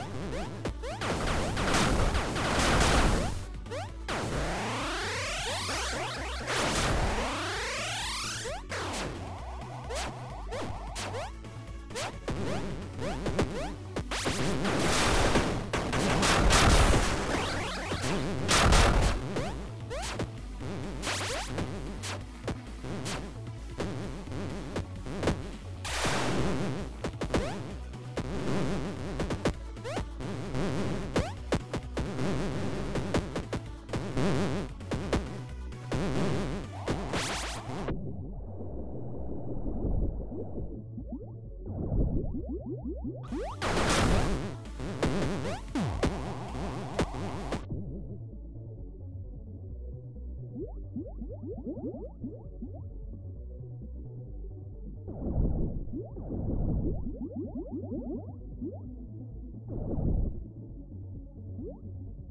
Woo! Woo!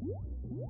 Woo!